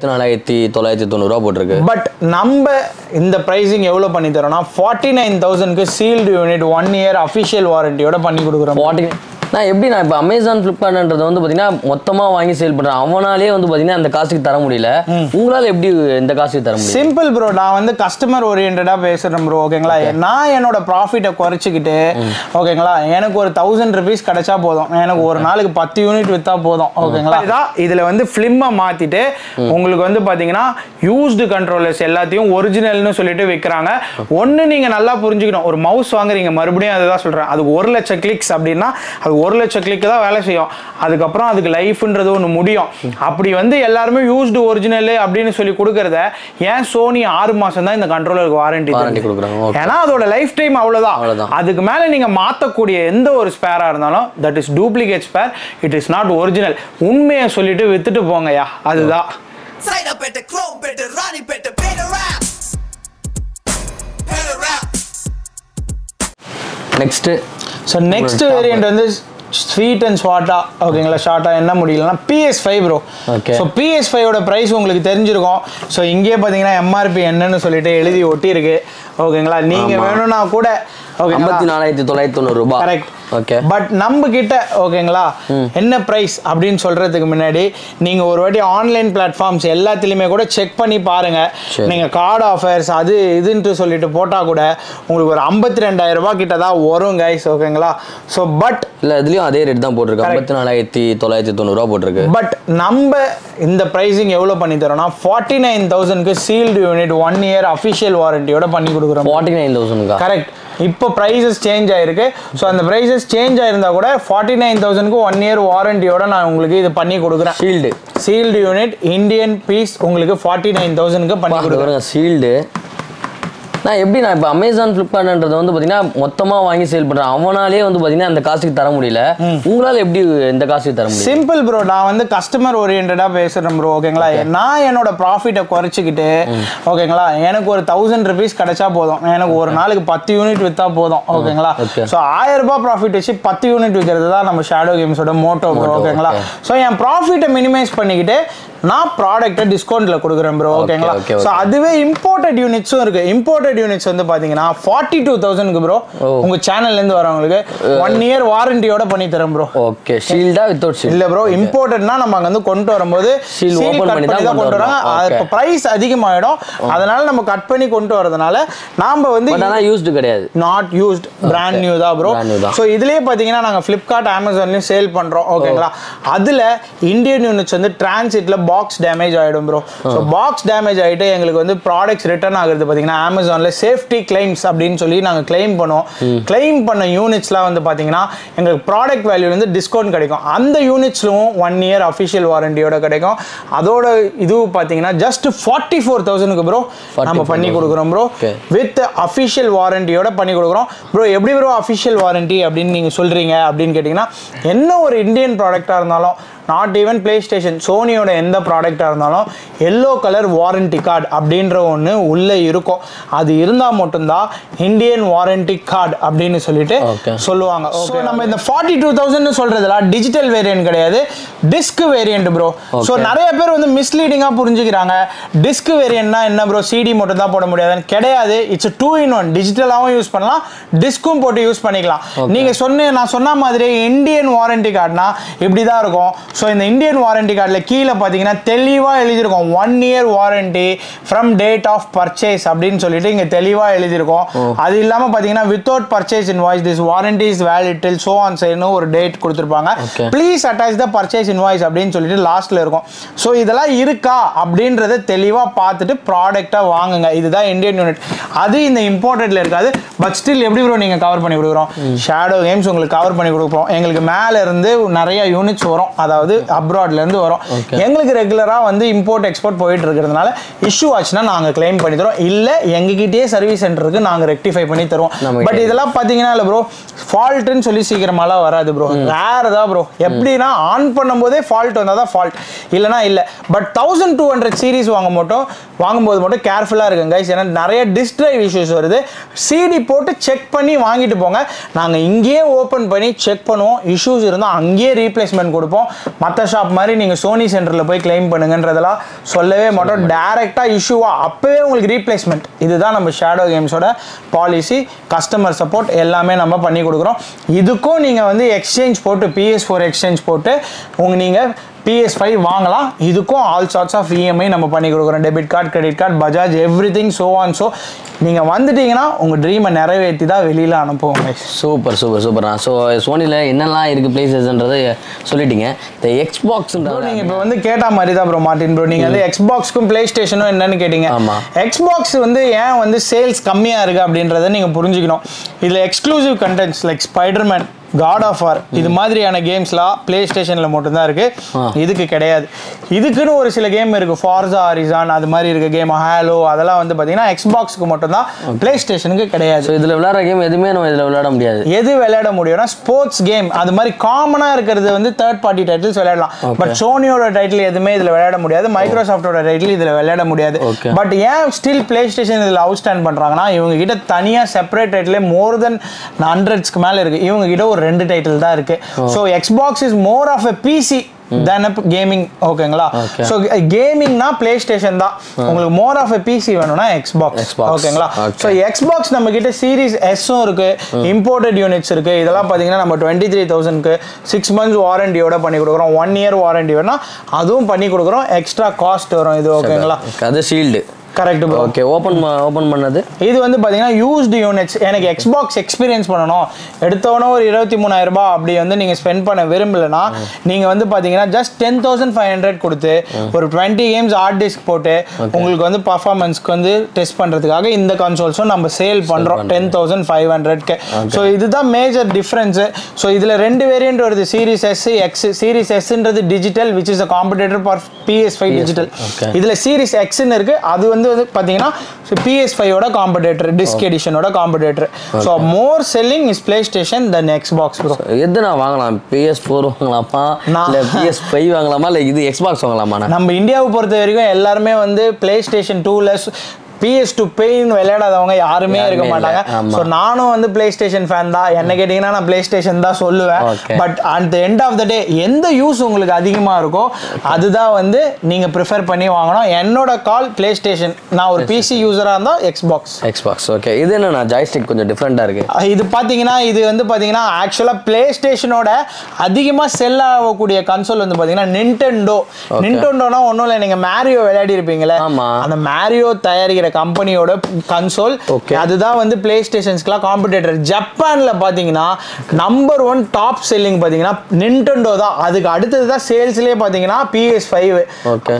நாலாயிரத்தி தொள்ளாயிரத்தி தொண்ணூறுரூவா போட்டிருக்கு. பட் நம்ம இந்த ப்ரைஸிங் எவ்வளோ பண்ணி தரோம்னா ஃபார்ட்டி நைன் தௌசண்ட்க்கு sealed unit one year official வாரண்டியோட பண்ணி கொடுக்குறோம். ஃபார்ட்டி நான் எப்படி நான் இப்போ அமேசான் ஃப்ளிப்கார்ட்ன்றது வந்து பார்த்தீங்கன்னா மொத்தமாக வாங்கி சேல் பண்ணுறேன் அவனாலே வந்து பார்த்தீங்கன்னா அந்த காசுக்கு தர முடியல. உங்களால் எப்படி இந்த காசுக்கு தர முடியும்? சிம்பிள் ப்ரோ நான் வந்து கஸ்டமர் ஓரியன்டாக பேசுகிறேன் ப்ரோ ஓகேங்களா? நான் என்னோட ப்ராஃபிட்டை குறைச்சிக்கிட்டு ஓகேங்களா? எனக்கு ஒரு தௌசண்ட் ருபீஸ் கிடைச்சா போதும். எனக்கு ஒரு நாளுக்கு பத்து யூனிட் விற்றா போதும். ஓகேங்களா? இதான் இதில் வந்து ஃபிலிம்மை மாற்றிட்டு உங்களுக்கு வந்து பார்த்தீங்கன்னா யூஸ்டு கண்ட்ரோலர்ஸ் எல்லாத்தையும் ஒரிஜினல்னு சொல்லிட்டு விற்கிறாங்க ஒன்று நீங்கள் நல்லா புரிஞ்சுக்கணும். ஒரு மவுஸ் வாங்குறீங்க மறுபடியும் அதுதான் சொல்கிறேன் அது ஒரு லட்சம் கிளிக்ஸ் அப்படின்னா அது ஒரு லட்சம் கிளிக் தான் வேலை செய்யும். அதுக்கப்புறம் அதுக்கு லைஃப்ன்றது ஒன்று முடியும். அப்படி வந்து எல்லாருமே யூஸ்டு ஒரிஜினல் அப்படின்னு சொல்லி கொடுக்கறத ஏன் சோனி ஆறு மாசம் தான் இந்த கண்ட்ரோலருக்கு வாரண்டி வாரண்டி கொடுக்குறாங்க ஏன்னா அதோட லைஃப் டைம் அவ்வளவுதான். அவ்வளவுதான். அதுக்கு மேல நீங்க மாத்தக்கூடிய எந்த ஒரு ஸ்பேரா இருந்தாலும் that is duplicate spare it is not original உண்மையை சொல்லிட்டு வித்துட்டு போங்கய்யா. அதுதான். rap. Next so next variant வந்து ஸ்வீட் அண்ட் ஸ்வாட்டா ஓகேங்களா ஷார்ட்டா என்ன முடியலன்னா PS five bro Okay. So PS ஃபைவோட price உங்களுக்கு தெரிஞ்சிருக்கும். ஸோ இங்கேயே பார்த்தீங்கன்னா எம்ஆர்பி என்னன்னு சொல்லிட்டு எழுதி ஒட்டியிருக்கு. ஓகேங்களா நீங்கள் ஆமா. வேணும்னா கூட ஓகேங்களா? ஐம்பத்தி நாலாயிரத்தி தொள்ளாயிரத்தி தொண்ணூறுரூபா கரெக்ட் ஓகே பட் நம்ம கிட்ட ஓகேங்களா என்ன பிரைஸ் அப்படின்னு சொல்றதுக்கு முன்னாடி நீங்க ஒரு வாட்டி ஆன்லைன் பிளாட்ஃபார்ம்ஸ் எல்லாத்துலயுமே கூட செக் பண்ணி பாருங்க. நீங்க கார்டு ஆஃபர்ஸ் அது இதுன்ட்டு சொல்லிட்டு போட்டா கூட உங்களுக்கு ஒரு ஐம்பத்தி ரெண்டாயிரம் ரூபாய் கிட்ட தான் வரும் கைஸ் ஓகேங்களா ஸோ பட் இல்லை இதுலேயும் அதே ரேட் தான் போட்டிருக்கு. ஐம்பத்தி நாலாயிரத்தி தொள்ளாயிரத்தி தொண்ணூறுரூவா போட்டிருக்கு. பட் நம்ம இந்த ப்ரைஸிங் எவ்வளோ பண்ணி தரோம்னா ஃபார்ட்டி நைன் தௌசண்ட்க்கு sealed unit one year official வாரண்டியோட பண்ணி கொடுக்குறோம். ஃபார்ட்டி நைன் தௌசண்ட்க்கா கரெக்ட் இப்போ ப்ரைஸஸ் சேஞ்ச் ஆயிருக்கு. ஸோ அந்த ப்ரைஸஸ் சேஞ்ச் ஆயிருந்தா கூட ஃபார்ட்டி நைன் தௌசண்ட்க்கு ஒன் இயர் வாரண்டியோட நான் உங்களுக்கு இது பண்ணி கொடுக்குறேன். Shield sealed unit Indian piece உங்களுக்கு ஃபார்ட்டி நைன் தௌசண்ட்க்கு பண்ணி கொடுக்குறேன். ஷீல்டு நான் எப்படி நான் இப்போ அமேசான் ஃப்ளிப்கார்ட்ன்றது வந்து பார்த்தீங்கன்னா மொத்தமாக வாங்கி சேல் பண்ணுறேன் அவனாலே வந்து பார்த்தீங்கன்னா அந்த காசுக்கு தர முடியல. உங்களால் எப்படி இந்த காசுக்கு தர முடியும்? சிம்பிள் ப்ரோ நான் வந்து கஸ்டமர் ஓரியன்டாக பேசுகிறேன் ப்ரோ ஓகேங்களா நான் என்னோட ப்ராஃபிட்டை குறைச்சிக்கிட்டு ஓகேங்களா எனக்கு ஒரு தௌசண்ட் ருபீஸ் கிடைச்சா போதும். எனக்கு ஒரு நாளுக்கு பத்து யூனிட் விற்றா போதும். ஓகேங்களா. ஸோ ஆயிரம் ரூபாய் ப்ராஃபிட் வச்சு பத்து யூனிட் விற்கிறது தான் நம்ம ஷேடோ கேம்ஸோட மோட்டோ ப்ரோ ஓகேங்களா. ஸோ என் ப்ராஃபிட்டை மினிமைஸ் பண்ணிக்கிட்டு நான் ப்ராடக்ட்டை டிஸ்கவுண்ட்ல கொடுக்குறேன் ப்ரோ ஓகேங்களா ஸோ. அதுவே இம்போர்ட்டட் யூனிட்ஸும் இருக்கு. இம்போர்ட்டட் யூனிட்ஸ் வந்து பாத்தீங்கன்னா ஃபார்ட்டி டூ தௌசண்ட்க்கு ப்ரோ. உங்க சேனல்ல இருந்து வரவங்களுக்கு ஒன் இயர் வாரண்டியோட பண்ணி தரேன் ப்ரோ ஓகே ஷீல்டா வித்தவுட் இல்ல ப்ரோ இம்போர்ட்டட்னா நம்ம அங்க வந்து கொண்டு வரும்போது open cut பண்ணி தான் கொண்டு Okay. இப்போ பிரைஸ் அதிகமாயிடும். அதனால நம்ம கட் பண்ணி கொண்டு வரதுனால நாம வந்து யூஸ்டு கிடையாது. நாட் யூஸ்ட் பிராண்ட் நியூ தான் ப்ரோ. ஸோ இதுலயே பாத்தீங்கன்னா நாங்க ஃப்ளிப்கார்ட் அமேசான்லயும் சேல் பண்றோம். ஓகேங்களா அதுல இந்தியன் யூனிட்ஸ் வந்து டிரான்சிட்ல பாக்ஸ் டேமேஜ் ஆயிடும் ப்ரோ ஸோ பாக்ஸ் டேமேஜ் ஆயிட்டு எங்களுக்கு வந்து ப்ராடக்ட்ஸ் ரிட்டர்ன் ஆகுறது பாத்தீங்கன்னா அமேசான்ல சேஃப்டி கிளைம்ஸ் அப்படின்னு சொல்லி நாங்க கிளைம் பண்ணுவோம். கிளைம் பண்ண யூனிட்ஸ்லாம் வந்து பாத்தீங்கன்னா எங்களுக்கு ப்ராடக்ட் வேல்யூ வந்து டிஸ்கவுண்ட் கிடைக்கும். அந்த யூனிட்ஸ்லும் ஒன் இயர் அஃபிஷியல் வாரண்டியோட கிடைக்கும். அதோட இது பாத்தீங்கன்னா ஜஸ்ட் ஃபார்ட்டி ஃபோர் தௌசண்ட்க்கு ப்ரோ நம்ம பண்ணி 44,000. கொடுக்குறோம் ப்ரோ. வித் அஃபிஷியல் வாரண்டியோட பண்ணி கொடுக்குறோம். ப்ரோ எப்படி ப்ரோ அஃபிஷியல் வாரண்டி அப்படின்னு நீங்கள் சொல்கிறீங்க அப்படின்னு கேட்டிங்கன்னா என்ன ஒரு இந்தியன் ப்ராடக்டாக இருந்தாலும் நாட் ஈவன் பிளே ஸ்டேஷன் சோனியோட எந்த ப்ராடக்டாக இருந்தாலும் எல்லோ கலர் வாரண்டி கார்டு அப்படின்ற ஒன்று உள்ளே இருக்கும். அது இருந்தால் மட்டும்தான் இந்தியன் வாரண்டி கார்டு அப்படின்னு சொல்லிட்டு. சொல்லுவாங்க. ஸோ நம்ம இந்த ஃபார்ட்டி டூ தௌசண்ட் சொல்கிறதுல டிஜிட்டல் வேரியன்ட் கிடையாது. Disc variant bro so. நிறைய பேர் வந்து மிஸ்லீடிங்காக புரிஞ்சுக்கிறாங்க. டிஸ்க் வேரியன்ட்னா என்ன ப்ரோ சிடி மட்டும் தான் போட முடியாதுன்னு கிடையாது. இட்ஸ் டூ இன் ஒன் டிஜிட்டலாகவும் யூஸ் பண்ணலாம். டிஸ்க்கும் போட்டு யூஸ் பண்ணிக்கலாம். நீங்கள் சொன்ன நான் சொன்ன மாதிரி இந்தியன் வாரண்டி கார்டுனா இப்படி தான் இருக்கும். ஸோ இந்த இந்தியன் வாரண்டி கார்டில் கீழே பார்த்தீங்கன்னா தெளிவாக எழுதியிருக்கும். One year warranty from date of purchase அப்படின்னு சொல்லிட்டு இங்கே தெளிவாக எழுதியிருக்கும். அது இல்லாமல் பார்த்தீங்கன்னா without purchase invoice this warranty is valid till so on சைட்னு ஒரு டேட் கொடுத்துருப்பாங்க. Please attach the purchase invoice அப்படின்னு சொல்லிட்டு லாஸ்ட்ல இருக்கும். ஸோ இதெல்லாம் இருக்கா அப்படின்றத தெளிவாக பார்த்துட்டு ப்ராடக்டாக வாங்குங்க. இதுதான் இந்தியன் யூனிட் அது இந்த இம்போர்ட்டட்ல இருக்காது. பட் ஸ்டில் எப்படி ப்ரோ நீங்கள் கவர் பண்ணி கொடுக்குறோம்? ஷேடோ கேம்ஸ் உங்களுக்கு கவர் பண்ணி கொடுக்குறோம் எங்களுக்கு மேலே இருந்து நிறைய யூனிட்ஸ் வரும். அதாவது அப்ராட்ல இருந்து வரும். எங்களுக்கு ரெகுலராக வந்து இம்போர்ட் எக்ஸ்போர்ட் போயிட்டு இருக்கிறதுனால இஷ்யூ ஆச்சுன்னா நாங்கள் கிளைம் பண்ணி தரோம் இல்லை எங்ககிட்டயே சர்வீஸ் சென்டருக்கு நாங்கள் ரெக்டிஃபை பண்ணி தருவோம். பட் இதெல்லாம் பார்த்தீங்கன்னா இல்லை ப்ரோ ஃபால்ட்டுன்னு சொல்லி சீக்கிரமாலாம் வராது ப்ரோ ரேர் தான் ப்ரோ எப்படின்னா ஆன் பண்ணும்போதே ஃபால்ட் வந்தால் தான் ஃபால்ட் இல்லைனா இல்லை. But thousand two hundred series வாங்க மட்டும். வாங்கும்போது மட்டும் கேர்ஃபுல்லாக இருக்குங்க guys. ஏன்னா நிறைய டிஸ்க் டிரைவ் இஷ்யூஸ் வருது. சிடி போட்டு செக் பண்ணி வாங்கிட்டு போங்க. நாங்கள் இங்கேயே ஓப்பன் பண்ணி செக் பண்ணுவோம். இஷ்யூஸ் இருந்தால் அங்கேயே ரீப்ளேஸ்மெண்ட் கொடுப்போம். மற்ற ஷாப் மாதிரி நீங்கள் சோனி சென்டரில் போய் கிளைம் பண்ணுங்கன்றதெல்லாம் சொல்லவே மாட்டோம். டேரெக்டாக இஷ்யூவாக அப்போவே உங்களுக்கு ரீப்ளேஸ்மெண்ட் இதுதான் நம்ம ஷேடோ கேம்ஸோட பாலிசி கஸ்டமர் சப்போர்ட் எல்லாமே நம்ம பண்ணி கொடுக்குறோம். இதுக்கும் நீங்கள் வந்து எக்ஸ்சேஞ்ச் போட்டு பிஎஸ் ஃபோர் எக்ஸ்சேஞ்ச் போட்டு உங்க நீங்கள் பிஎஸ் ஃபைவ் வாங்கலாம். இதுக்கும் ஆல் சார்ட்ஸ் ஆஃப் இஎம்ஐ நம்ம பண்ணி கொடுக்குறோம். Debit card credit card Bajaj everything so on so நீங்கள் வந்துட்டீங்கன்னா உங்கள் ட்ரீமை நிறைவேற்றி தான் வெளியில் அனுப்புவோம். சூப்பர் சூப்பர் சூப்பர் ஸோ சோனியில் என்னெல்லாம் இருக்குது பிளேசஸ்ன்றதை சொல்லிட்டீங்க. இந்த எக்ஸ்பாக்ஸ்ன்ற நீங்க இப்போ வந்து கேட்ட மாதிரி தான் ப்ரோ மார்ட்டின் ப்ரோ நீங்க வந்து எக்ஸ்பாக்ஸ்க்கும் பிளே ஸ்டேஷனும் என்னன்னு கேட்டீங்க. ஆமா. எக்ஸ்பாக்ஸ் வந்து ஏன் வந்து சேல்ஸ் கம்மியா இருக்கு அப்படின்றத நீங்க புரிஞ்சுக்கணும். இதுல exclusive contents like Spiderman God of War இது மாதிரியான கேம்ஸ்லாம் பிளே ஸ்டேஷனில் மட்டும்தான் இருக்கு. ஆ. இதுக்கு கிடையாது. இதுக்குன்னு ஒரு சில கேம் இருக்கு. ஃபார்ஸா ஹாரிசான் அது மாதிரி இருக்க கேம் ஹேலோ அதெல்லாம் வந்து பார்த்தீங்கன்னா எக்ஸ்பாக்ஸ்க்கு மட்டும்தான் பிளே ஸ்டேஷனுக்கு கிடையாது. இதில் விளையாடுற கேம் எதுவுமே நம்ம இதில் விளையாட முடியாது. எது விளையாட முடியும்னா ஸ்போர்ட்ஸ் கேம் அது மாதிரி காமனா இருக்கிறது வந்து தேர்ட் பார்ட்டி டைட்டில்ஸ் விளையாடலாம். பட் சோனியோட டைட்டில் எதுவுமே இதுல விளையாட முடியாது. மைக்ரோசாஃப்டோட டைட்டில் இதுல விளையாட முடியாது. பட் ஏன் ஸ்டில் பிளே ஸ்டேஷன் இதுல அவுட் ஸ்டாண்ட் பண்றாங்கன்னா இவங்க கிட்ட தனியா செப்பரேட் டைட்டிலே மோர் தென் ஹண்ட்ரட்ஸ்க்கு மேல இருக்கு. இவங்க கிட்ட ஒரு ரெண்டு டைட்டில் தான் இருக்கு. So Xbox is more of a PC than up gaming ஓகேங்களா. ஸோ கேமிங்னா பிளே ஸ்டேஷன் தான். உங்களுக்கு மோர் ஆஃப் எ பிசி வேணும்னா எக்ஸ்பாக்ஸ். ஓகேங்களா. ஸோ எக்ஸ்பாக்ஸ் நம்ம கிட்ட சீரிஸ் எஸ்ஸும் இருக்கு இம்போர்ட்டட் யூனிட்ஸ் இருக்கு. இதெல்லாம் பார்த்தீங்கன்னா நம்ம டுவெண்ட்டி த்ரீ தௌசண்ட்க்கு சிக்ஸ் மந்த்ஸ் வாரண்டியோட பண்ணி கொடுக்குறோம். ஒன் இயர் வாரண்டி வேணா அதுவும் பண்ணி கொடுக்குறோம். எக்ஸ்ட்ரா காஸ்ட் வரும் இது ஓகேங்களா அது shield correct bro okay open open பண்ணது. இது வந்து பார்த்தீங்கன்னா யூஸ்டு யூனிட்ஸ் எனக்கு எக்ஸ்பாக்ஸ் எக்ஸ்பீரியன்ஸ் பண்ணணும். எடுத்தவொடனே ஒரு இருபத்தி மூணாயிரம் ரூபாய் அப்படி வந்து நீங்கள் ஸ்பெண்ட் பண்ண விரும்பலைன்னா நீங்கள் வந்து பார்த்தீங்கன்னா just ten thousand five hundred கொடுத்து ஒரு டுவெண்ட்டி கேம்ஸ் ஹார்ட் டிஸ்க் போட்டு உங்களுக்கு வந்து பர்ஃபார்மன்ஸ்க்கு வந்து டெஸ்ட் பண்ணுறதுக்காக இந்த கன்சோல்ஸும் நம்ம சேல் பண்ணுறோம் டென் தௌசண்ட் ஃபைவ் ஹண்ட்ரட்க்கு ஸோ இதுதான் மேஜர் டிஃப்ரென்ஸு ஸோ இதில் ரெண்டு வேரியன்ட் வருது. Series S X series எஸ்ன்றது digital which is a competitor for PS five digital. இதில் சீரிஸ் எக்ஸ்ன்னு இருக்கு. அது வந்து வந்து பார்த்தீங்கன்னா பிஎஸ் ஃபைவோட competitor disc எடிஷனோட competitor so more selling is PlayStation then Xbox pro எது நான் வாங்கலாம்? பிஎஸ் ஃபோர் வாங்கலாமா? இல்லை பிஎஸ் ஃபைவ் வாங்கலாமா? இல்லை இது எக்ஸ்பாக்ஸ் வாங்கலாமா நான் நம்ம இந்தியாவை பொறுத்த வரைக்கும் எல்லாருமே வந்து பிளே ஸ்டேஷன் டூவில் பிஎஸ் டூ பெயின் விளையாடாதவங்க யாருமே இருக்க. மாட்டாங்க. ஸோ நானும் வந்து பிளே ஸ்டேஷன் ஃபேன் தான். என்ன கேட்டிங்கன்னா நான் பிளே ஸ்டேஷன் தான் சொல்லுவேன். But at the end of the day எந்த யூஸ் உங்களுக்கு அதிகமாக இருக்கோ அதுதான் வந்து நீங்கள் ப்ரிஃபர் பண்ணி வாங்கணும். என்னோட கால் பிளே ஸ்டேஷன் நான் ஒரு பிசி யூஸராக இருந்தால் எக்ஸ்பாக்ஸ் எக்ஸ்பாக்ஸ் ஓகே இது என்னண்ணா? ஜாய்ஸ்டிக் கொஞ்சம் டிஃப்ரெண்ட்டாக இருக்கு. இது பார்த்தீங்கன்னா இது வந்து பார்த்தீங்கன்னா ஆக்சுவலாக பிளே ஸ்டேஷனோட அதிகமாக செல் ஆகக்கூடிய கன்சோல் வந்து பார்த்தீங்கன்னா நின்டெண்டோ நின்டெண்டோனா ஒன்றும் இல்லை. நீங்கள் மேரியோ விளையாடி இருப்பீங்களே. அந்த மேரியோ தயாரிக்கிற கம்பெனியோட கன்சோல். அதுதான் வந்து பிளே ஸ்டேஷன்ஸ்க்குலாம் காம்படேட்டர் ஜப்பானில் பார்த்தீங்கன்னா நம்பர் ஒன் டாப் செல்லிங் பார்த்தீங்கன்னா நின்டெண்டோ தான். அதுக்கு அடுத்தது தான் சேல்ஸ்லேயே பார்த்தீங்கன்னா பிஎஸ் ஃபைவ்.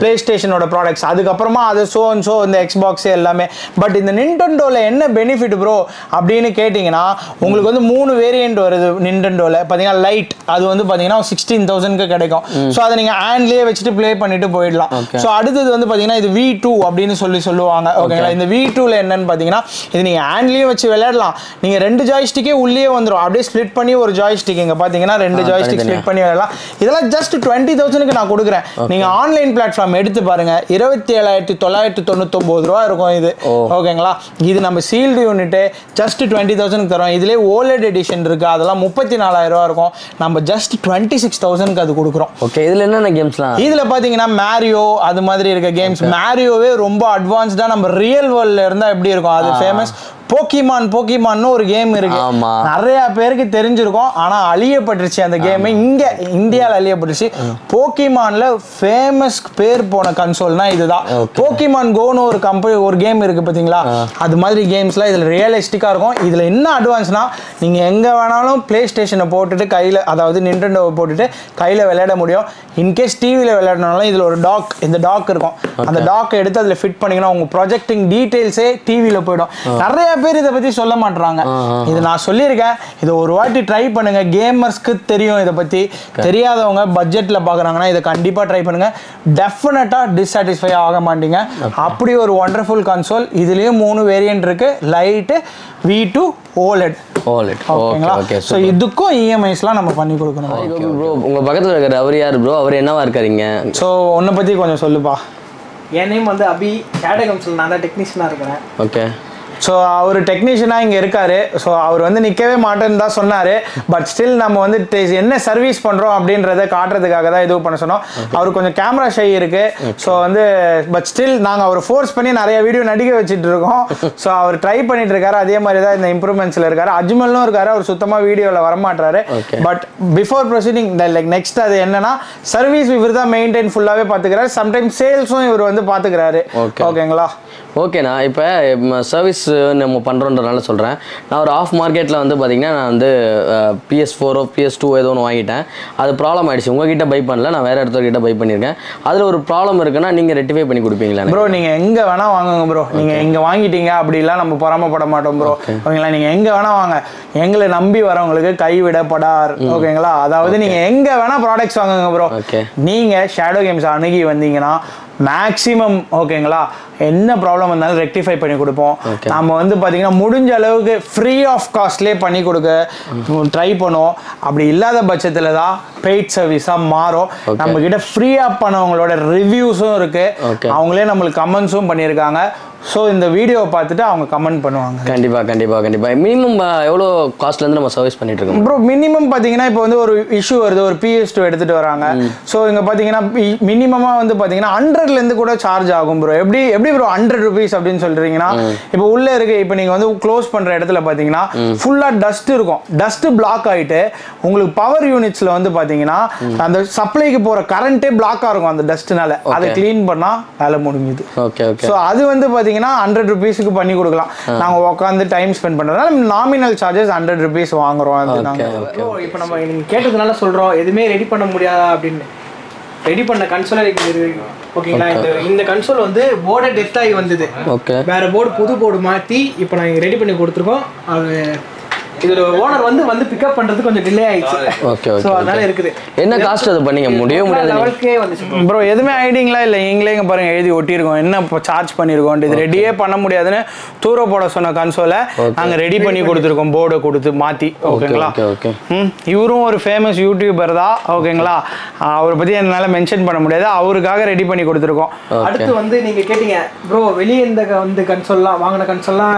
பிளே ஸ்டேஷனோட ப்ராடக்ட்ஸ் அதுக்கப்புறமா அது ஸோ அண்ட் ஸோ இந்த எக்ஸ்பாக்ஸ் எல்லாமே. பட் இந்த நின்டெண்டோவில் என்ன பெனிஃபிட் ப்ரோ அப்படின்னு கேட்டிங்கன்னா உங்களுக்கு வந்து மூணு வேரியன்ட் வருது நின்டெண்டோவில் பார்த்தீங்கன்னா லைட் அது வந்து பார்த்தீங்கன்னா சிக்ஸ்டீன் தௌசண்ட்க்கு கிடைக்கும். ஸோ அதை நீங்கள் ஹேண்ட்லேயே வச்சுட்டு ப்ளே பண்ணிட்டு போயிடலாம். ஸோ அடுத்தது வந்து பார்த்தீங்கன்னா இது வி டூ அப்படின்னு சொல்லி சொல்லுவாங்க. ஓகேங்களா? இந்த வி டூவில் என்னன்னு பார்த்தீங்கன்னா இது நீங்கள் ஹேண்ட்லேயும் வச்சு விளையாடலாம். நீங்கள் ரெண்டு ஜாய்ஸ்டிக்கே உள்ளே வந்துடும் அப்படியே ஸ்ப்ளிட் பண்ணி ஒரு ஜாய்ஸ்டிக் இங்கே பார்த்தீங்கன்னா ரெண்டு ஜாய்ஸ்டிக். ஸ்ப்ளிட் பண்ணி விளையாடலாம். இதெல்லாம் ஜஸ்ட் டுவெண்ட்டி தௌசண்ட்க்கு நான் கொடுக்குறேன். நீங்கள் ஆன்லைன் பிளாட்ஃபார்ம் எடுத்து பாருங்க. இருபத்தி ஏழாயிரத்தி தொள்ளாயிரத்தி தொண்ணூத்தொம்பது ரூபா இருக்கும் இது. ஓகேங்களா? இது நம்ம sealed unit just twenty thousand தரோம். இதுலேயே ஓலெட் எடிஷன் இருக்கு. அதெல்லாம் முப்பத்தி நாலாயிரம் ரூபா இருக்கும். நம்ம ஜஸ்ட் டுவெண்ட்டி சிக்ஸ் தௌசண்ட்க்கு அது கொடுக்குறோம். ஓகே இதில் என்னென்ன கேம்ஸ்லாம் இதுல பாத்தீங்கன்னா மேரியோ அது மாதிரி இருக்க கேம்ஸ் மேரியோவே ரொம்ப அட்வான்ஸ்டா நம்ம ரியல் வேர்ல்ட்ல இருந்தா எப்படி இருக்கும்? அது ஃபேமஸ் போக்கிமான் போக்கிமான்னு ஒரு கேம் இருக்கு. நிறைய பேருக்கு தெரிஞ்சிருக்கும். ஆனா அழியப்பட்டுருச்சு அந்த கேம் இங்க இந்தியால அழியப்பட்டுருச்சு. போக்கிமான்ல ஃபேமஸ் பேர் போன கன்சோல்னா இதுதான். போக்கிமான் கோன்னு ஒரு கம்பெனி ஒரு கேம் இருக்கு பாத்தீங்களா? அது மாதிரி கேம்ஸ்லாம் இதுல ரியலிஸ்டிக்கா இருக்கும். இதுல என்ன அட்வான்ஸ்னா நீங்க எங்க வேணாலும் பிளே ஸ்டேஷனை போட்டுட்டு கையில அதாவது நிண்டோவை போட்டுட்டு கையில விளையாட முடியும். இன்கேஸ் டிவியில் விளையாடணும்னாலும் இதுல ஒரு டாக் இந்த டாக் இருக்கும். அந்த டாக் எடுத்து அதுல ஃபிட் பண்ணீங்கன்னா உங்க ப்ராஜெக்டிங் டீடைல்ஸே டிவியில போயிடும். நிறைய பேர் இதை பத்தி சொல்ல மாட்றாங்க. இது நான் சொல்லியிருக்கேன். இதை ஒரு வாட்டி ட்ரை பண்ணுங்க. கேமர்ஸ்க்கு தெரியும் இதை பத்தி. தெரியாதவங்க பட்ஜெட்ல பாக்குறாங்கன்னா இதை கண்டிப்பா ட்ரை பண்ணுங்க. டெஃபினட்டா டிஸாட்டிஸ்ஃபை ஆக மாட்டீங்க. அப்படி ஒரு ஒண்டர்ஃபுல் கன்சோல் இதுலயும் மூணு வேரியன்ட் இருக்கு. Lite V two OLED OLED okay ஓகேங்களா? ஓகே ஸோ இதுக்கும் இஎம்ஐஸ்லாம் நம்ம பண்ணி கொடுக்கணும். ப்ரோ உங்கள் பக்கத்தில் இருக்கிற அவர் யார் ப்ரோ அவர் என்னவா இருக்காருங்க? ஸோ உன்னை பத்தி கொஞ்சம் சொல்லுப்பா. என் நேம் வந்து அபி. கேடகம்ஸில் நான் டெக்னீஷியனாக இருக்கிறேன். ஓகே ஸோ அவர் டெக்னீஷியனாக இங்கே இருக்காரு. ஸோ அவர் வந்து நிற்கவே மாட்டேன்னு தான் சொன்னார். பட் ஸ்டில் நம்ம வந்து என்ன சர்வீஸ் பண்ணுறோம் அப்படின்றத காட்டுறதுக்காக தான் இது பண்ண சொன்னோம். அவருக்கு கொஞ்சம் கேமரா ஷை இருக்கு. ஸோ வந்து பட் ஸ்டில் நாங்கள் அவர் ஃபோர்ஸ் பண்ணி நிறைய வீடியோ நடிக்க வச்சுட்டு இருக்கோம். ஸோ அவர் ட்ரை பண்ணிட்டு இருக்காரு. அதே மாதிரி தான் இந்த இம்ப்ரூவ்மெண்ட்ஸில் இருக்காரு. அஜ்மலும் இருக்காரு. அவர் சுத்தமாக வீடியோவில் வரமாட்டாரு. But before proceeding like next அது என்னன்னா சர்வீஸ் இவர் தான் மெயின்டைன் ஃபுல்லாகவே பார்த்துக்கிறாரு சம்டைம்ஸ் சேல்ஸும் இவர் வந்து பார்த்துக்கிறாரு. ஓகேங்களா ஓகேண்ணா இப்போ சர்வீஸ் நம்ம பண்ணுறோன்றனால சொல்கிறேன் நான் ஒரு ஆஃப் மார்க்கெட்டில் வந்து பார்த்தீங்கன்னா நான் வந்து பிஎஸ் ஃபோரோ பிஎஸ் டூ ஏதோ ஒன்று வாங்கிட்டேன். அது ப்ராப்ளம் ஆயிடுச்சு. உங்ககிட்ட பை பண்ணல நான் வேறு இடத்துக்கிட்ட பை பண்ணியிருக்கேன். அதில் ஒரு ப்ராப்ளம் இருக்குன்னா நீங்கள் ரெட்டிஃபை பண்ணி கொடுப்பீங்களா? ப்ரோ நீங்க எங்க வேணா வாங்குங்க ப்ரோ நீங்க எங்க வாங்கிட்டீங்க அப்படிலாம் நம்ம பொறாமப்பட மாட்டோம் ப்ரோ ஓகேங்களா? நீங்க எங்க வேணா வாங்க. எங்களை நம்பி வரவங்களுக்கு கைவிடப்படார். ஓகேங்களா? அதாவது நீங்க எங்க வேணா ப்ராடக்ட்ஸ் வாங்குங்க ப்ரோ Okay. நீங்க ஷேடோ கேம்ஸ் அணுகி வந்தீங்கன்னா மேக்ஸிமம் ஓகேங்களா? என்ன ப்ராப்ளம் வந்தாலும் ரெக்டிஃபை பண்ணி கொடுப்போம். நம்ம வந்து பாத்தீங்கன்னா முடிஞ்ச அளவுக்கு ஃப்ரீ ஆஃப் காஸ்ட்லேயே பண்ணி கொடுக்க ட்ரை பண்ணுவோம். அப்படி இல்லாத பட்சத்தில் தான் பெய்ட் சர்வீஸாக மாறும். நம்ம கிட்ட ஃப்ரீயாக பண்ணவங்களோட ரிவ்யூஸும் இருக்கு. Okay. அவங்களே நம்மளுக்கு கமெண்ட்ஸும் பண்ணியிருக்காங்க. ஸோ இந்த வீடியோவை பார்த்துட்டு அவங்க கமெண்ட் பண்ணுவாங்க. கண்டிப்பா கண்டிப்பா கண்டிப்பா. மினிமம் எவ்வளோ காஸ்ட்லேருந்து நம்ம சர்வீஸ் பண்ணிட்டு இருக்கோம்? ப்ரோ மினிமம் பார்த்தீங்கன்னா இப்போ வந்து ஒரு இஷ்யூ வருது. ஒரு பிஎஸ் டூ எடுத்துட்டு வராங்க. ஸோ இங்கே பார்த்தீங்கன்னா மினிமமாக வந்து பார்த்தீங்கன்னா ஹண்ட்ரட்லேருந்து கூட சார்ஜ் ஆகும் ப்ரோ எப்படி எப்படி ப்ரோ ஹண்ட்ரட் ருபீஸ் அப்படின்னு சொல்றீங்கன்னா இப்போ உள்ளே இருக்கு இப்போ நீங்கள் வந்து க்ளோஸ் பண்ணுற இடத்துல பார்த்தீங்கன்னா ஃபுல்லாக டஸ்ட் இருக்கும். டஸ்ட் பிளாக் ஆகிட்டு உங்களுக்கு பவர் யூனிட்ஸில் வந்து பார்த்தீங்கன்னா அந்த சப்ளைக்கு போகிற கரண்ட்டே பிளாக்காக இருக்கும் அந்த டஸ்ட்னால அதை. க்ளீன் பண்ணால் வேலை முடிஞ்சுது. ஓகே ஓகே ஸோ அது வந்து பார்த்தீங்கன்னா ஹண்ட்ரட் ருபீஸுக்கு பண்ணி கொடுக்கலாம். நாங்கள் உட்காந்து டைம் ஸ்பெண்ட் பண்ணுறதுனால நாமினல் சார்ஜஸ் ஹண்ட்ரட் ருபீஸ் வாங்குறோம் இப்போ நம்ம கேட்டதுனால சொல்கிறோம் எதுவுமே ரெடி பண்ண முடியாதா அப்படின்னு. ரெடி பண்ண கன்சோல் ஓகேங்களா? இந்த இந்த கன்சோல் வந்து போர்டை டெத் ஆகி வந்தது. ஓகே வேற போர்டு புது போர்டு மாற்றி இப்போ நாங்கள் ரெடி பண்ணி கொடுத்துருக்கோம். அது இதோட ஓனர் வந்து வந்து பிக்கப் பண்ணுறது கொஞ்சம் டிலே ஆயிடுச்சு. ஓகே ஸோ ஓகே அதனால இருக்குது. என்ன காஸ்ட் அது பண்ணீங்க? முடியவே முடியாது. லெவலுக்கே வந்துச்சு. Bro. ப்ரோ எதுவுமே ஐடிங்களா இல்லை? நீங்களே இங்கே பாருங்க எழுதி ஒட்டியிருக்கோம். என்ன இப்போ சார்ஜ் பண்ணியிருக்கோம்? இது ரெடியே பண்ண முடியாதுன்னு தூர போட சொன்ன கன்சோலை நாங்கள் ரெடி பண்ணி கொடுத்துருக்கோம். போர்டை கொடுத்து மாற்றி ஓகேங்களா ஓகே ஓகே ம் இவரும் ஒரு ஃபேமஸ் யூடியூபர் தான். ஓகேங்களா அவரை பற்றி என்னால் மென்ஷன் பண்ண முடியாது. அவருக்காக ரெடி பண்ணி கொடுத்துருக்கோம். அடுத்து வந்து நீங்க கேட்டீங்க ப்ரோ வெளியே இந்த வந்து கன்சோல்லாம் வாங்கின கன்சோல்லாம்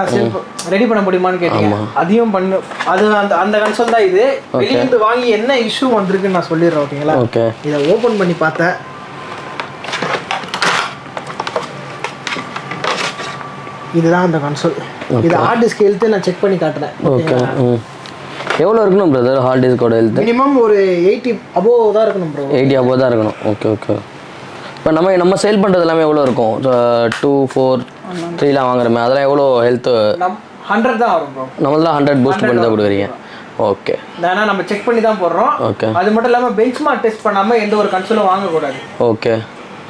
ரெடி பண்ண முடியுமான்னு கேட்டீங்க. அதையும் பண்ணு அது அந்த அந்த கன்சோல் தான் இது. வெளியே இருந்து வாங்கி என்ன இஷ்யூ வந்திருக்குன்னு நான் சொல்லிடுறேன் ஓகேங்களா? ஓகே இதை ஓபன் பண்ணி பார்த்தேன். இதுதான் அந்த கன்சோல் இது ஹார்ட் டிஸ்க் ஹெல்த்து நான் செக் பண்ணி காட்டுறேன் ஓகே ம். எவ்வளோ இருக்கணும் பிரதர் ஹார்ட் டிஸ்கோட ஹெல்த் மினிமம் ஒரு எயிட்டி அபோவ் தான் இருக்கணும் ப்ரோ எயிட்டி அபோவ் தான் இருக்கணும். ஓகே ஓகே இப்போ நம்ம நம்ம சேல் பண்ணுறது எல்லாமே எவ்வளோ இருக்கும்? டூ ஃபோர் த்ரீலாம் வாங்குறமே அதெல்லாம் எவ்வளோ ஹெல்த்து ஹண்ட்ரட் தான் வரும் ப்ரோ நம்மளதான் ஹண்ட்ரட் பூஸ்ட் பண்ணி தான் கொடுக்குறீங்க. ஓகே ஏன்னா நம்ம செக் பண்ணி தான் போடுறோம். Okay. அது மட்டும் இல்லாமல் பெஞ்ச்மார்க் டெஸ்ட் பண்ணாமல் எந்த ஒரு கன்சோலும் வாங்கக்கூடாது. ஓகே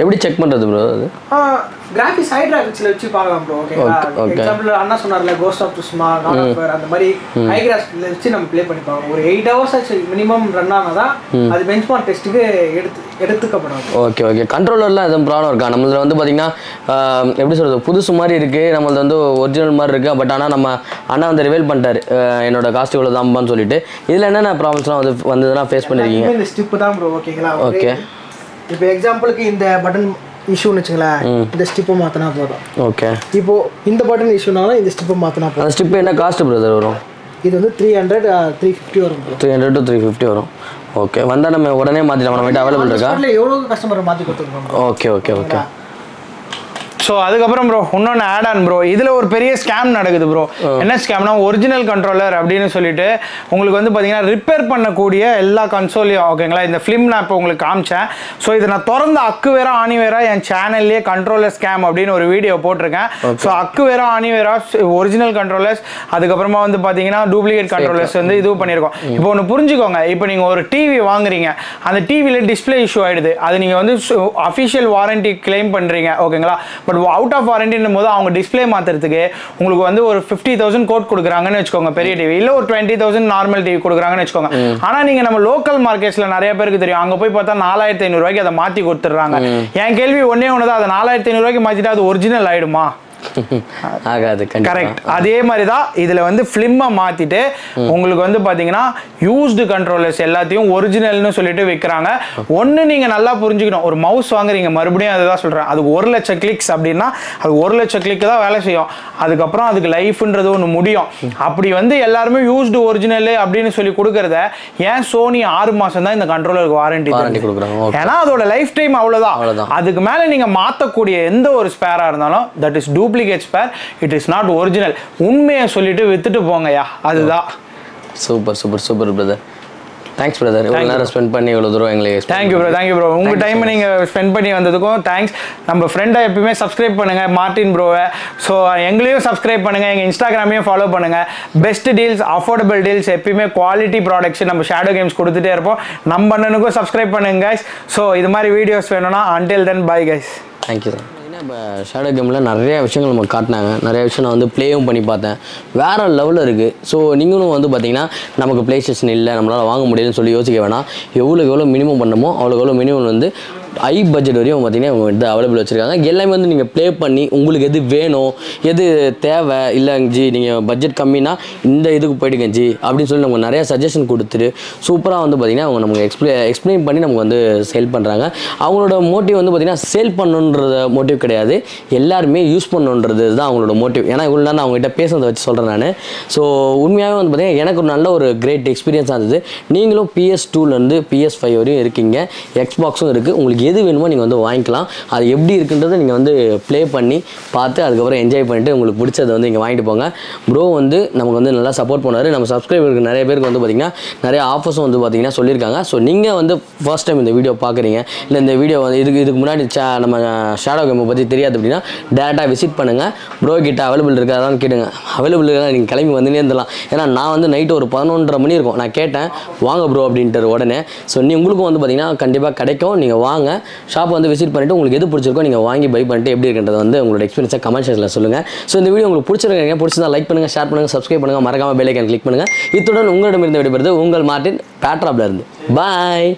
எப்படி செக் பண்ணுறது ப்ரோ அது? கிராஃபிக்ஸ் ஹை கிராஃபிக்ஸ்ல வச்சு பார்க்கலாம் ப்ரோ ஓகேங்களா. எக்ஸாம்பிள் அண்ணா சொன்னார்ல கோஸ்ட் ஆஃப் ஆஃப் அந்த மாதிரி ஹை கிராஃபிக்ஸ்ல வச்சு நம்ம ப்ளே பண்ணி பார்க்கலாம். ஒரு எயிட் ஹவர்ஸ் ஆச்சு மினிமம் ரன் ஆனாதான் அது பெஞ்ச்மார்க் டெஸ்ட்டுக்கு எடுத்து எடுத்துக்கப்படும் ஓகே ஓகே கண்ட்ரோலர்லாம் எதுவும் ப்ராப்ளம் இருக்கா? நம்மளது வந்து பார்த்தீங்கன்னா எப்படி சொல்கிறது புதுசு மாதிரி இருக்குது நம்மளது வந்து ஒரிஜினல் மாதிரி இருக்குது பட் ஆனால் நம்ம அண்ணா வந்து ரிவைல் பண்ணிட்டாரு. என்னோட காஸ்ட் இவ்வளோ தான்பான்னு சொல்லிட்டு. இதில் என்னென்ன ப்ராப்ளம்ஸ்லாம் வந்து வந்ததுன்னா ஃபேஸ் பண்ணியிருக்கீங்க இந்த ஸ்டிப் தான் ப்ரோ ஓகேங்களா Okay. இப்போ எக்ஸாம்பிளுக்கு இந்த பட்டன் இஷ்யூன்னு வச்சுங்களேன் இந்த ஸ்டிப்பை மாற்றினா போதும். ஓகே. இப்போ இந்த பட்டன் இஷ்யூனாலும் இந்த ஸ்டிப்பை மாற்றினா போதும். ஸ்டிப் என்ன காஸ்ட் பிரதர் வரும்? இது வந்து த்ரீ ஹண்ட்ரட் த்ரீ ஃபிஃப்டி வரும் three hundred to three fifty வரும். ஓகே வந்தால் நம்ம உடனே மாற்றிடலாம் நம்ம அவைலபிள் இருக்கா? எவ்வளோ கஸ்டமர் மாற்றி கொடுத்துருக்கோம் ஓகே ஓகே ஓகே ஸோ அதுக்கப்புறம் ப்ரோ இன்னொன்று ஆட் ஆன் ப்ரோ இதில் ஒரு பெரிய ஸ்கேம் நடக்குது ப்ரோ என்ன ஸ்கேம்னா ஒரிஜினல் கண்ட்ரோலர் அப்படின்னு சொல்லிட்டு உங்களுக்கு வந்து பார்த்தீங்கன்னா ரிப்பேர் பண்ணக்கூடிய எல்லா கன்சோலையும் ஓகேங்களா இந்த ஃபிலிம் நான் இப்போ உங்களுக்கு காமிச்சேன். ஸோ இதை நான் திறந்த அக்கு வேற ஆணி வேற என் சேனல்லே கண்ட்ரோலர் ஸ்கேம் அப்படின்னு ஒரு வீடியோ போட்டிருக்கேன். ஸோ அக்கு வேற ஆணி வேற ஒரிஜினல் கண்ட்ரோலர்ஸ் அதுக்கப்புறமா வந்து பார்த்தீங்கன்னா டூப்ளிகேட் கண்ட்ரோலர்ஸ் வந்து இது பண்ணியிருக்கோம். இப்போ ஒன்று புரிஞ்சுக்கோங்க. இப்போ நீங்கள் ஒரு டிவி வாங்குறீங்க. அந்த டிவியில் டிஸ்ப்ளே இஷ்யூ ஆயிடுது. அது நீங்கள் வந்து அஃபிஷியல் வாரண்டி கிளைம் பண்ணுறீங்க ஓகேங்களா பட் அவுட் ஆஃப் வாரண்டின்னும் போது அவங்க டிஸ்ப்ளே மாற்றுறதுக்கு உங்களுக்கு வந்து ஒரு ஃபிஃப்டி தௌசண்ட் கோட் கொடுக்குறாங்கன்னு வச்சுக்கோங்க பெரிய டிவி இல்லை ஒரு டுவெண்ட்டி தௌசண்ட் நார்மல் டிவி கொடுக்குறாங்கன்னு வச்சுக்கோங்க. ஆனால் நீங்கள் நம்ம லோக்கல் மார்க்கெட்ஸில் நிறைய பேருக்கு தெரியும். அங்கே போய் பார்த்தா நாலாயிரத்தி ஐநூறுரூவாய்க்கு அதை மாற்றி கொடுத்துட்றாங்க. என் கேள்வி ஒன்றே ஒன்று தான் அதை நாலாயிரத்தி ஐநூறுரூவாய்க்கு மாற்றிட்டா அது ஒரிஜினல் ஆயிடுமா? ஆகாது கரெக்ட் அதே மாதிரி தான் இதில் வந்து ஃபிலிம்மை மாற்றிட்டு உங்களுக்கு வந்து பார்த்தீங்கன்னா யூஸ்டு கண்ட்ரோலர்ஸ் எல்லாத்தையும் ஒரிஜினல்னு சொல்லிட்டு விற்கிறாங்க ஒன்று நீங்கள் நல்லா புரிஞ்சுக்கணும். ஒரு மவுஸ் வாங்குறீங்க மறுபடியும் அதுதான் சொல்கிறேன் அது ஒரு லட்சம் கிளிக்ஸ் அப்படின்னா அது ஒரு லட்சம் கிளிக் தான் வேலை செய்யும். அதுக்கப்புறம் அதுக்கு லைஃப்ன்றது ஒன்று முடியும். அப்படி வந்து எல்லாருமே யூஸ்டு ஒரிஜினல் அப்படின்னு சொல்லி கொடுக்கறத ஏன் சோனி ஆறு மாதம் தான் இந்த கண்ட்ரோலருக்கு வாரண்டி கொடுக்குறாங்க. ஏன்னா அதோட லைஃப் டைம் அவ்வளோதான். அதுக்கு மேலே நீங்கள் மாற்றக்கூடிய எந்த ஒரு ஸ்பேராக இருந்தாலும் that is duplicate spare it is not original உண்மையை சொல்லிட்டு வித்துட்டு போங்கய்யா. அதுதான். Super super super brother thanks brother இவ்வளோ நேரம் ஸ்பெண்ட் பண்ணி இவ்வளோ தூரம் எங்களுக்கு thank you bro thank you bro உங்கள் டைம் நீங்கள் ஸ்பெண்ட் பண்ணி வந்ததுக்கும் தேங்க்ஸ் நம்ம ஃப்ரெண்டை எப்பயுமே சப்ஸ்கிரைப் பண்ணுங்கள் மார்ட்டின் ப்ரோவை ஸோ எங்களையும் சப்ஸ்கிரைப் பண்ணுங்கள் எங்கள் இன்ஸ்டாகிராமையும் ஃபாலோ பண்ணுங்கள் பெஸ்ட் டீல்ஸ் அஃபோர்டபுள் டீல்ஸ் எப்பயுமே குவாலிட்டி ப்ராடக்ட்ஸ் நம்ம ஷேடோ கேம்ஸ் கொடுத்துட்டே இருப்போம். நம்ம அண்ணனுக்கும் சப்ஸ்கிரைப் பண்ணுங்க கைஸ் ஸோ இது மாதிரி வீடியோஸ் வேணும்னா until then bye guys thank you பார்த்தீங்கன்னா இப்போ ஷேடோ கேமில் நிறைய விஷயங்கள் நம்ம காட்டினாங்க. நிறைய விஷயம் நான் வந்து ப்ளேயும் பண்ணி பார்த்தேன். வேறு லெவலில் இருக்குது ஸோ நீங்களும் வந்து பார்த்தீங்கன்னா நமக்கு ப்ளே ஸ்டேஷன் இல்லை நம்மளால் வாங்க முடியலன்னு சொல்லி யோசிக்க வேணாம். எவ்வளோக்கு எவ்வளோ மினிமம் பண்ணமோ அவ்வளோக்கு எவ்வளோ மினிமம் வந்து ஹை பட்ஜெட் வரையும் பார்த்தீங்கன்னா அவங்க வந்து அவைலபிள் வச்சுருக்காங்க. எல்லாமே வந்து நீங்கள் ப்ளே பண்ணி உங்களுக்கு எது வேணும் எது தேவை இல்லை ஜி நீங்கள் பட்ஜெட் கம்மினா இந்த இதுக்கு போயிடுங்க ஜி அப்படின்னு சொல்லி நமக்கு நிறைய சஜஷன் கொடுத்துட்டு சூப்பராக வந்து பார்த்திங்கன்னா அவங்க நமக்கு எக்ஸ்பிளே எக்ஸ்பிளைன் பண்ணி நமக்கு வந்து சேல் பண்ணுறாங்க அவங்களோட மோட்டிவ் வந்து பார்த்திங்கன்னா சேல் பண்ணுன்றத மோட்டிவ் கிடையாது. எல்லாருமே யூஸ் பண்ணுன்றது தான் அவங்களோட மோட்டிவ் ஏன்னா இவ்வளோ நேரம் நான் அவங்ககிட்ட பேசுனதை வச்சு சொல்கிறேன் நான். ஸோ உண்மையாகவே வந்து பார்த்திங்கன்னா எனக்கு ஒரு நல்ல ஒரு கிரேட் எக்ஸ்பீரியன்ஸாக இருந்தது. நீங்களும் பிஎஸ் டூலேருந்து பிஎஸ் ஃபைவ் வரையும் இருக்கீங்க. எக்ஸ்பாக்ஸும் இருக்குது உங்களுக்கு எது வேணுமோ நீங்கள் வந்து வாங்கிக்கலாம். அது எப்படி இருக்குன்றதை நீங்கள் வந்து ப்ளே பண்ணி பார்த்து அதுக்கப்புறம் என்ஜாய் பண்ணிட்டு உங்களுக்கு பிடிச்சதை வந்து இங்கே வாங்கிட்டு போங்க. ப்ரோ வந்து நமக்கு வந்து நல்லா சப்போர்ட் பண்ணார். நம்ம சப்ஸ்கிரைபருக்கு நிறைய பேருக்கு வந்து பார்த்திங்கன்னா நிறைய ஆஃபர்ஸும் வந்து பார்த்திங்கன்னா சொல்லியிருக்காங்க. ஸோ நீங்கள் வந்து ஃபர்ஸ்ட் டைம் இந்த வீடியோ பார்க்குறீங்க. இல்லை இந்த வீடியோ வந்து இதுக்கு இதுக்கு முன்னாடி சே நம்ம ஷேடோ கேமை பற்றி தெரியாது அப்படின்னா டேரெக்டாக விசிட் பண்ணுங்கள் ப்ரோ கிட்ட அவைலபிள் இருக்காதான்னு கேட்டுங்க. அவைலபிள் இருக்கா நீங்கள் கிளம்பி வந்துனே இருந்தலாம் ஏன்னா நான் வந்து நைட்டு ஒரு பதினொன்றரை மணி இருக்கும். நான் கேட்டேன் வாங்க ப்ரோ அப்படின்ட்டு உடனே. ஸோ நீ உங்களுக்கும் வந்து பார்த்திங்கன்னா கண்டிப்பாக கிடைக்கும். நீங்கள் வாங்க. ஷாப் வந்து விசிட் பண்ணிட்டு உங்களுக்கு எது பிடிச்சிருக்கோ நீங்கள் வாங்கி பை பண்ணிட்டு எப்படி இருக்குன்றது வந்து உங்களோட எக்ஸ்பீரியன்ஸை கமெண்ட் செக்ஷனில் சொல்லுங்கள் ஸோ இந்த வீடியோ உங்களுக்கு பிடிச்சிருக்கீங்க பிடிச்சிருந்தா லைக் பண்ணுங்கள் ஷேர் பண்ணுங்கள் சப்ஸ்கிரைப் பண்ணுங்கள் மறக்காம பெல்லைக்கன் கிளிக் பண்ணுங்கள் இத்துடன் உங்களிடமிருந்து விடைபெறுது உங்கள் மார்டின் பேட்ராப்ல இருந்து. பாய்